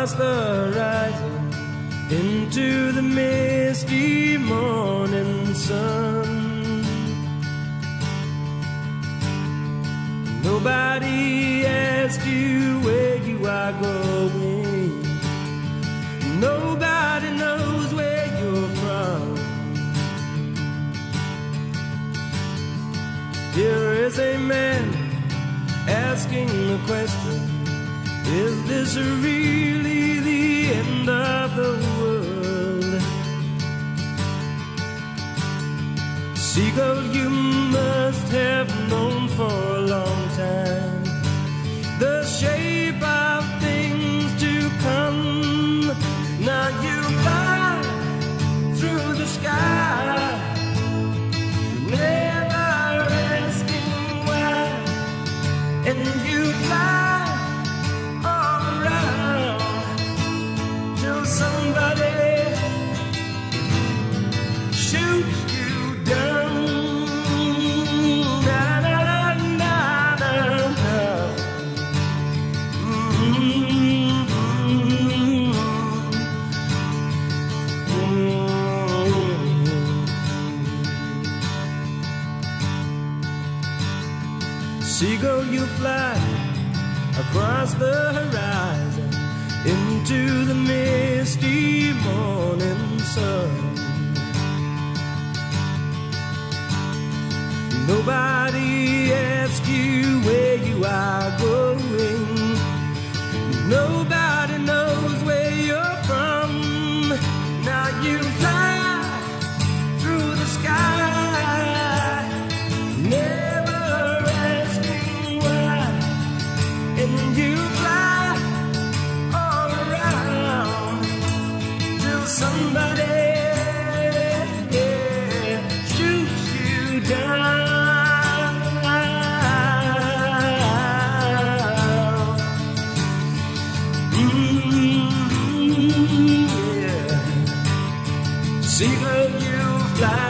across the horizon into the misty morning sun. Nobody asked you where you are going. Nobody knows where you're from. Here is a man asking the question Is this a real? Seagull, you must have known for a long time the shape. fly.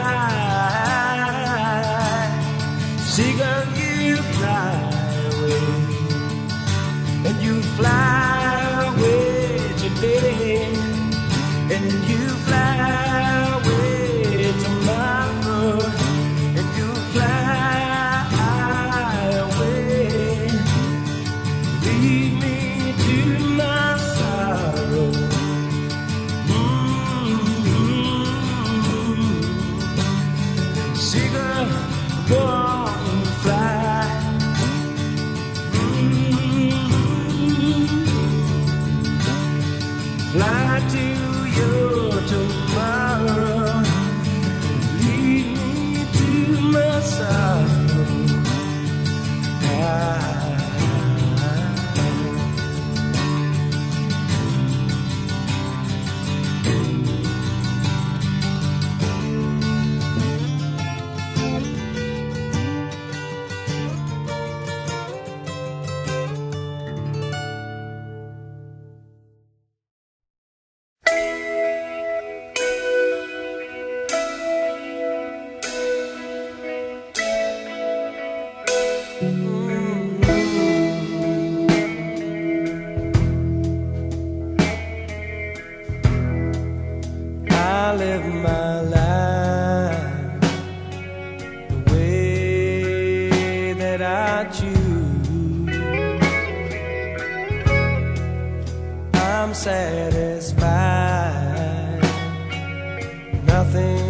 nothing.